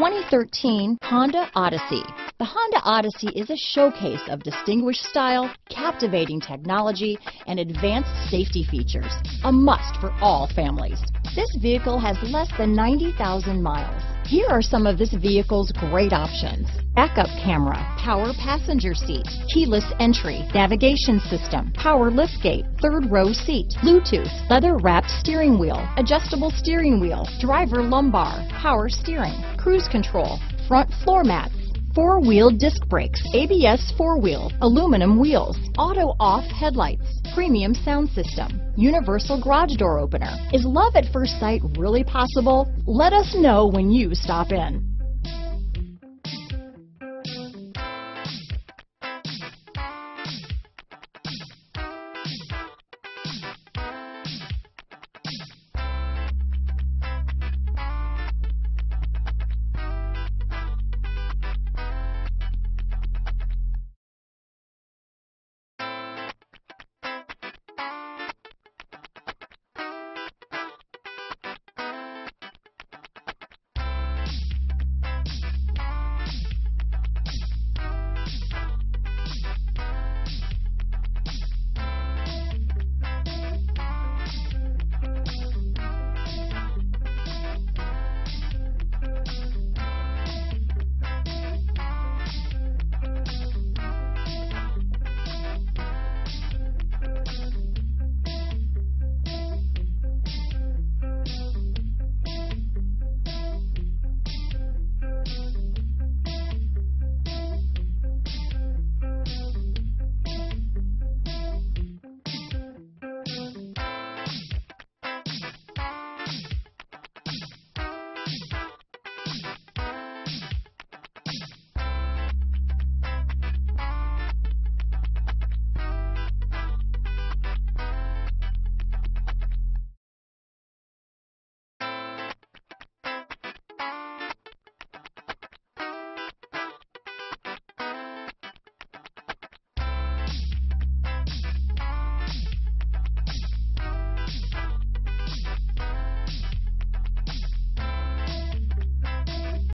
2013 Honda Odyssey. The Honda Odyssey is a showcase of distinguished style, captivating technology, and advanced safety features. A must for all families. This vehicle has less than 90,000 miles. Here are some of this vehicle's great options. Backup camera, power passenger seat, keyless entry, navigation system, power liftgate, third row seat, Bluetooth, leather wrapped steering wheel, adjustable steering wheel, driver lumbar, power steering, cruise control, front floor mats, four-wheel disc brakes, ABS four-wheel, aluminum wheels, auto-off headlights, premium sound system, universal garage door opener. Is love at first sight really possible? Let us know when you stop in.